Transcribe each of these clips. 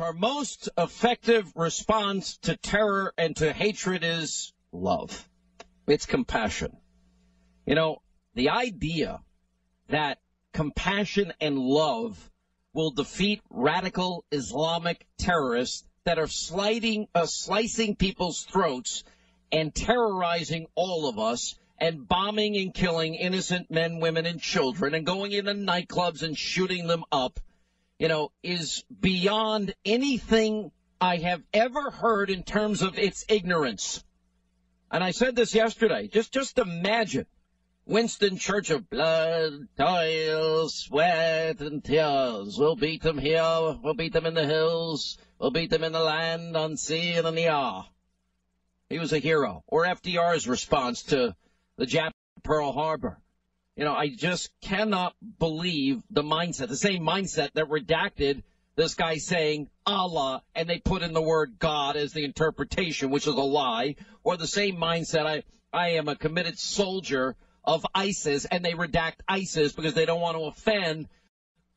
our most effective response to terror and to hatred is love. It's compassion. You know, the idea that compassion and love will defeat radical Islamic terrorists that are sliding, uh, slicing people's throats and terrorizing all of us and bombing and killing innocent men, women, and children and going into nightclubs and shooting them up, you know, is beyond anything I have ever heard in terms of its ignorance. And I said this yesterday. Just, just imagine Winston Churchill, blood, toil, sweat, and tears. We'll beat them here. We'll beat them in the hills. We'll beat them in the land, on sea, and in the air. He was a hero. Or FDR's response to the Jap Pearl Harbor. You know, I just cannot believe the mindset, the same mindset that redacted this guy saying Allah and they put in the word God as the interpretation, which is a lie, or the same mindset I, I am a committed soldier of ISIS and they redact ISIS because they don't want to offend,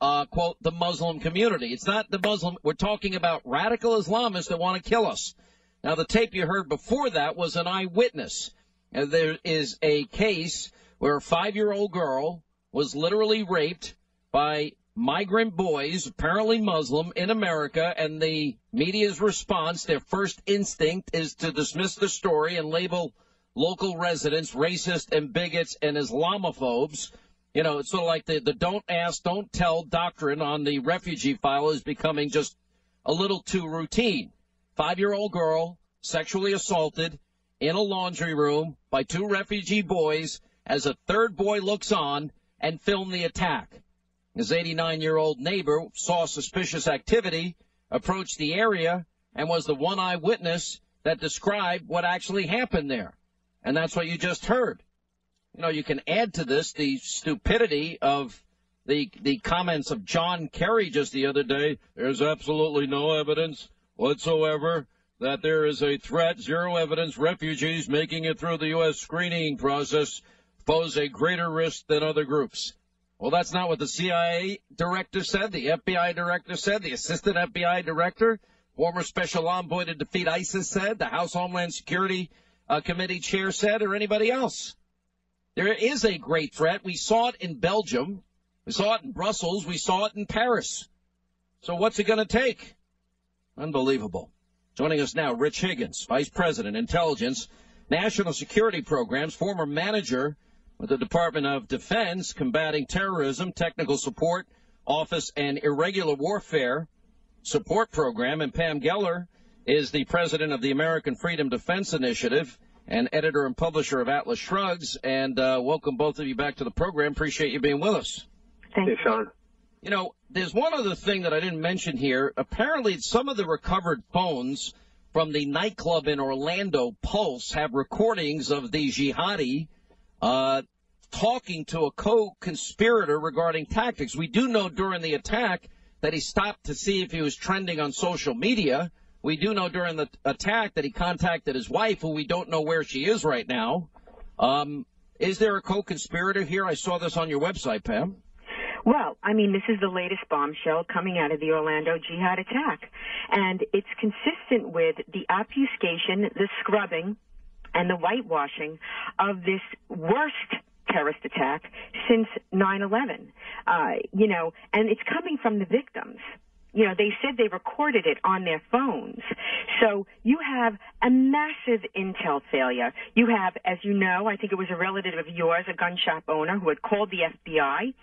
uh, quote, the Muslim community. It's not the Muslim. We're talking about radical Islamists that want to kill us. Now, the tape you heard before that was an eyewitness. And there is a case where a five year old girl was literally raped by migrant boys, apparently Muslim, in America, and the media's response, their first instinct is to dismiss the story and label local residents racist and bigots and Islamophobes. You know, it's sort of like the, the don't ask, don't tell doctrine on the refugee file is becoming just a little too routine. Five year old girl sexually assaulted in a laundry room by two refugee boys as a third boy looks on and filmed the attack. His 89 year old neighbor saw suspicious activity, approached the area, and was the one eyewitness that described what actually happened there. And that's what you just heard. You know, you can add to this the stupidity of the the comments of John Kerry just the other day. There's absolutely no evidence whatsoever that there is a threat. Zero evidence. Refugees making it through the U.S. screening process pose a greater risk than other groups. Well, that's not what the CIA director said, the FBI director said, the assistant FBI director, former special envoy to defeat ISIS said, the House Homeland Security uh, committee chair said or anybody else. There is a great threat. We saw it in Belgium. We saw it in Brussels. We saw it in Paris. So what's it going to take? Unbelievable. Joining us now, Rich Higgins, Vice President, Intelligence, National Security Programs, former manager with the Department of Defense, Combating Terrorism, Technical Support Office, and Irregular Warfare Support Program, and Pam Geller, is the president of the American Freedom Defense Initiative and editor and publisher of Atlas Shrugs. And uh, welcome both of you back to the program. Appreciate you being with us. Thank you, Sean. You know, there's one other thing that I didn't mention here. Apparently, some of the recovered phones from the nightclub in Orlando Pulse have recordings of the jihadi uh, talking to a co-conspirator regarding tactics. We do know during the attack that he stopped to see if he was trending on social media. We do know during the attack that he contacted his wife, who we don't know where she is right now. Um, is there a co-conspirator here? I saw this on your website, Pam. Well, I mean, this is the latest bombshell coming out of the Orlando jihad attack. And it's consistent with the obfuscation, the scrubbing, and the whitewashing of this worst terrorist attack since 9-11. Uh, you know, and it's coming from the victims you know, they said they recorded it on their phones. So you have a massive intel failure. You have, as you know, I think it was a relative of yours, a gun shop owner, who had called the FBI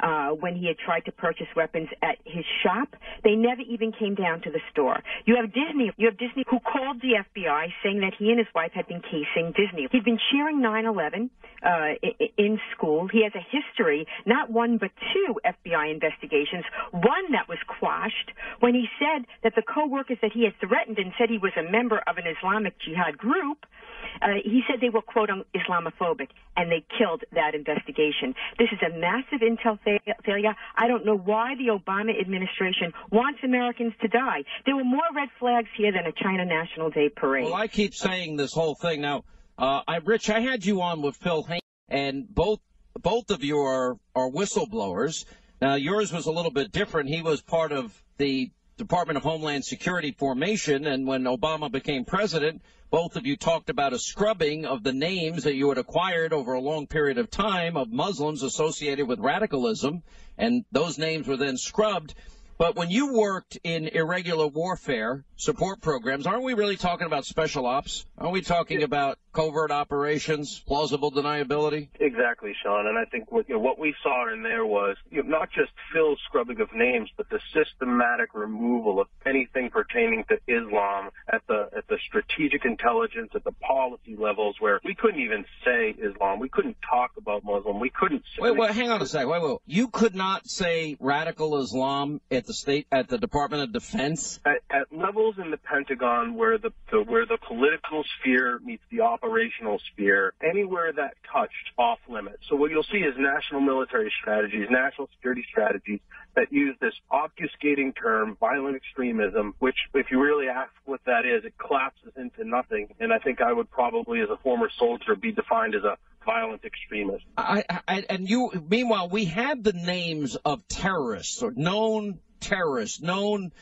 uh, when he had tried to purchase weapons at his shop. They never even came down to the store. You have Disney. You have Disney who called the FBI saying that he and his wife had been casing Disney. He'd been cheering 9/11 uh, in school. He has a history, not one but two FBI investigations. One that was quashed when he said that the co-workers that he had threatened and said he was a member of an Islamic Jihad group, uh, he said they were quote Islamophobic, and they killed that investigation. This is a massive intel failure. I don't know why the Obama administration wants Americans to die. There were more red flags here than a China National Day parade. Well, I keep saying this whole thing now. Uh, I, Rich, I had you on with Phil Haney, and both both of you are are whistleblowers. Now, yours was a little bit different. He was part of the Department of Homeland Security formation, and when Obama became president, both of you talked about a scrubbing of the names that you had acquired over a long period of time of Muslims associated with radicalism, and those names were then scrubbed. But when you worked in irregular warfare support programs, aren't we really talking about special ops? Aren't we talking about covert operations, plausible deniability? Exactly, Sean. And I think what, you know, what we saw in there was you know, not just Phil's scrubbing of names, but the systematic removal of anything pertaining to Islam at the at the strategic intelligence, at the policy levels, where we couldn't even say Islam, we couldn't talk about Muslim, we couldn't. Say wait, wait, hang on a second. Wait, wait, you could not say radical Islam at the state at the Department of Defense at, at levels in the Pentagon where the, the where the political sphere meets the operational sphere, anywhere that touched off limits. So what you'll see is national military strategies, national security strategies that use this obfuscating term, violent extremism, which if you really ask what that is, it collapses into nothing. And I think I would probably, as a former soldier, be defined as a violent extremist. I, I, and you, meanwhile, we had the names of terrorists or known terrorists, known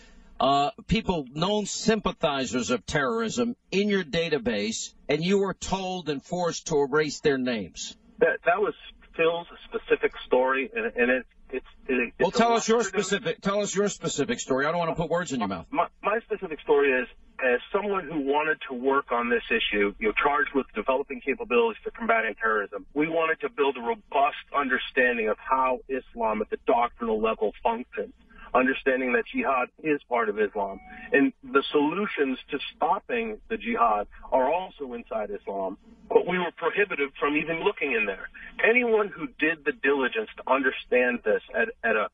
uh, people, known sympathizers of terrorism in your database, and you were told and forced to erase their names. That that was Phil's specific story, and, and it, it's it, well. Tell us your specific. Tell us your specific story. I don't want to put words in your mouth. My, my specific story is as someone who wanted to work on this issue, you know, charged with developing capabilities for combating terrorism, we wanted to build a robust understanding of how Islam at the doctrinal level functions understanding that jihad is part of Islam. And the solutions to stopping the jihad are also inside Islam, but we were prohibited from even looking in there. Anyone who did the diligence to understand this at, at a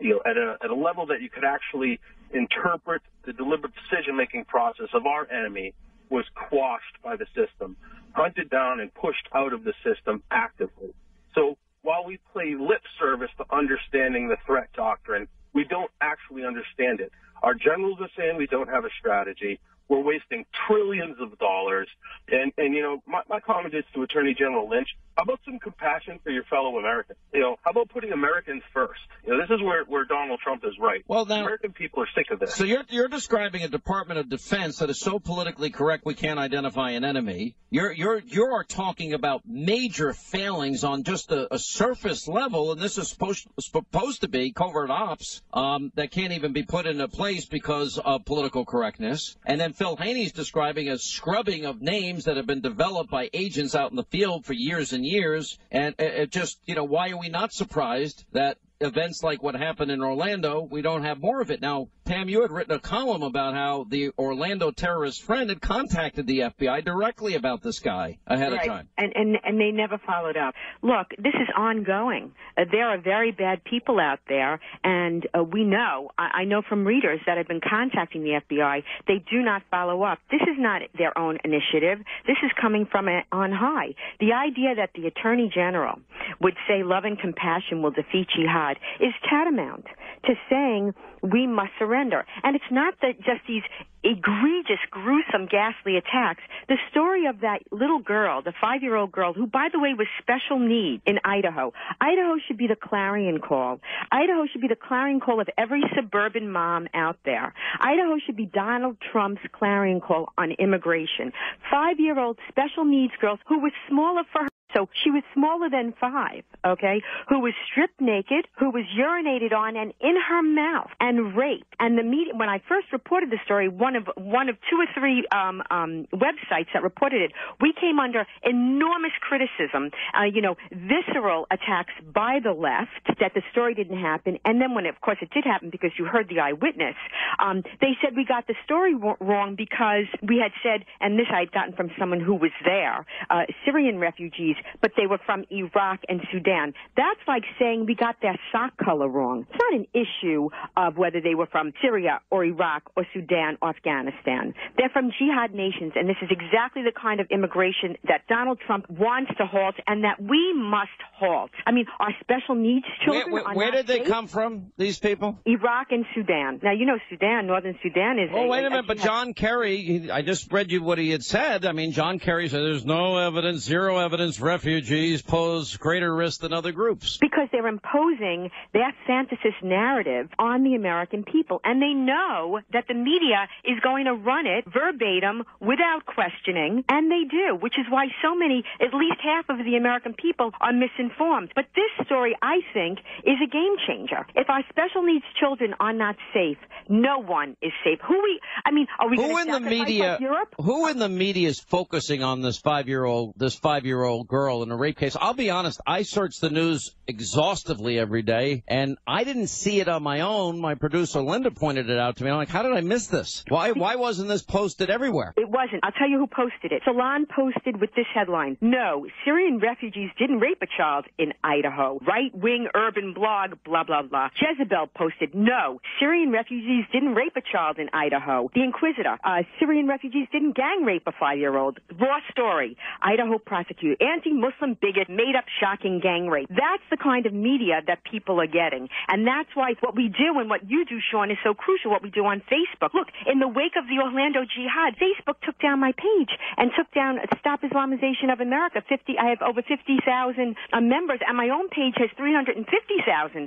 you know, at a at a level that you could actually interpret the deliberate decision making process of our enemy was quashed by the system, hunted down and pushed out of the system actively. So while we play lip service to understanding the threat doctrine, we don't actually understand it. Our generals are saying we don't have a strategy. We're wasting trillions of dollars. And, and you know, my, my comment is to Attorney General Lynch, how about some compassion for your fellow Americans? You know, how about putting Americans first? You know, this is where, where Donald Trump is right. Well, now, American people are sick of this. So you're, you're describing a Department of Defense that is so politically correct we can't identify an enemy. You're, you're, you're talking about major failings on just a, a surface level, and this is supposed, supposed to be covert ops um, that can't even be put into place because of political correctness. And then Phil Haney's describing a scrubbing of names that have been developed by agents out in the field for years and years. And it just, you know, why are we not surprised that events like what happened in Orlando, we don't have more of it. Now, Pam, you had written a column about how the Orlando terrorist friend had contacted the FBI directly about this guy ahead right. of time. And, and, and they never followed up. Look, this is ongoing. Uh, there are very bad people out there, and uh, we know, I, I know from readers that have been contacting the FBI, they do not follow up. This is not their own initiative. This is coming from a, on high. The idea that the Attorney General would say love and compassion will defeat jihad is tantamount to saying we must surrender. And it's not that just these egregious, gruesome, ghastly attacks. The story of that little girl, the five-year-old girl, who, by the way, was special need in Idaho. Idaho should be the clarion call. Idaho should be the clarion call of every suburban mom out there. Idaho should be Donald Trump's clarion call on immigration. Five-year-old special needs girls who was smaller for her so she was smaller than five, okay, who was stripped naked, who was urinated on and in her mouth and raped. And the media, when I first reported the story, one of, one of two or three, um, um, websites that reported it, we came under enormous criticism, uh, you know, visceral attacks by the left that the story didn't happen. And then when, of course, it did happen because you heard the eyewitness, um, they said we got the story wrong because we had said, and this I had gotten from someone who was there, uh, Syrian refugees but they were from Iraq and Sudan. That's like saying we got their sock color wrong. It's not an issue of whether they were from Syria or Iraq or Sudan or Afghanistan. They're from jihad nations, and this is exactly the kind of immigration that Donald Trump wants to halt and that we must halt. I mean, our special needs children. Where, where, where did they come from, these people? Iraq and Sudan. Now, you know Sudan. Northern Sudan is. Oh, a, wait a a minute. But John Kerry, he- I just read you what he had said. I mean, John Kerry said there's no evidence, zero evidence refugees pose greater risk than other groups. because they're imposing their fantasist narrative on the American people. And they know that the media is going to run it verbatim without questioning. And they do, which is why so many, at least half of the American people are misinformed. But this story, I think, is a game changer. If our special needs children are not safe, no one is safe. Who we, I mean, are we Who going in to the media? like? Who in the media is focusing on this five-year-old, this five-year-old girl in a rape case? I'll be honest. I search the news exhaustively every day, and I didn't see it on my own. My producer Linda pointed it out to me. I'm like, how did I miss this? Why? Why wasn't this posted everywhere? It wasn't. I'll tell you who posted it. Salon posted with this headline. No, Syrian refugees didn't rape a child in Idaho. Right-wing urban blog, blah, blah, blah. Jezebel posted, no, Syrian refugees didn't rape a child in Idaho. The Inquisitr, uh, Syrian refugees didn't gang rape a five-year-old. Raw story. Idaho prosecutor. Anti-Muslim bigot made up shocking gang rape. That's the kind of media that people are getting. And that's why what we do and what you do, Sean, is so crucial, what we do on Facebook. Look, in the wake of the Orlando Jihad, Facebook took down my page and took down Stop Islamization of America. 50, I have over 50,000 uh, members and my own page has 350,000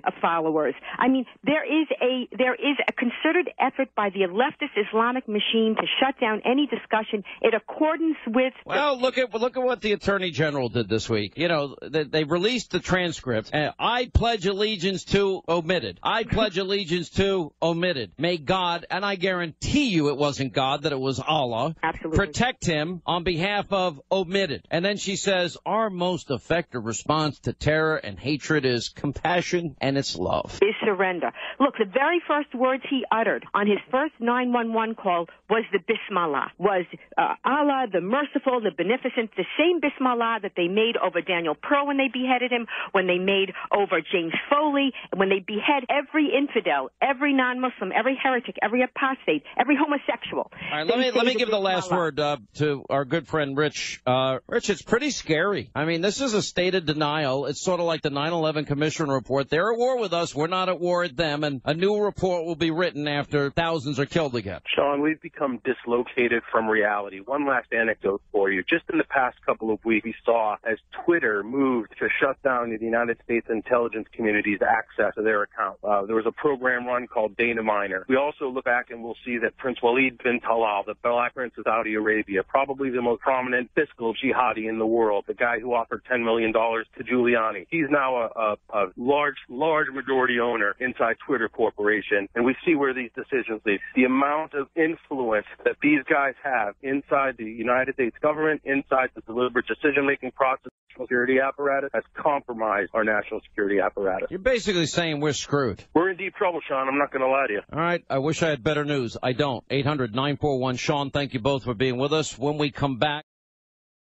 uh, followers. I mean, there is a, there is a concerted effort by the leftist Islamic machine to shut down any discussion in accordance with Well, look at look at what the attorney general did this week. You know, they, they released the transcript. Uh, I pledge allegiance to omitted. I pledge allegiance to omitted. May God, and I guarantee you it wasn't God, that it was Allah. Absolutely. Protect him on behalf of omitted. And then she says, our most effective response to terror and hatred is compassion and it's love. is surrender. Look, the very first words he uttered on his first 911 call was the Bismillah, was uh, Allah, the merciful, the beneficent, the same Bismillah that they made over Daniel Pearl when they beheaded him, when they made over James Foley, when they behead every infidel, every non-Muslim, every heretic, every apostate, every homosexual. All right, let me let me give the last Bismillah. word uh, to our good friend Rich. Uh, Rich, it's pretty scary. I mean, this is a stated denial. It's sort of like the 9/11 Commission report. They're at war with us. We're not at war with them, and a new report will be written after thousands are killed again. Sean, we've become dislocated from reality. One last anecdote for you. Just in the past couple of weeks, we saw as Twitter moved to shut down the United States intelligence community's access to their account. Uh, there was a program run called Dataminr. We also look back and we'll see that Prince Walid bin Talal, the Black Prince of Saudi Arabia, probably the most prominent fiscal jihadi in the world, the guy who offered $10 million to Giuliani. He's now a, a, a large, large majority owner inside Twitter Corporation, and we see where these decisions lead. The amount of influence that these guys have inside the United States government, inside the deliberate decision-making process, security apparatus, has compromised our national security apparatus. You're basically saying we're screwed. We're in deep trouble, Sean. I'm not going to lie to you. All right. I wish I had better news. I don't. 800 941 Sean. Thank you both for being with us. When we come back.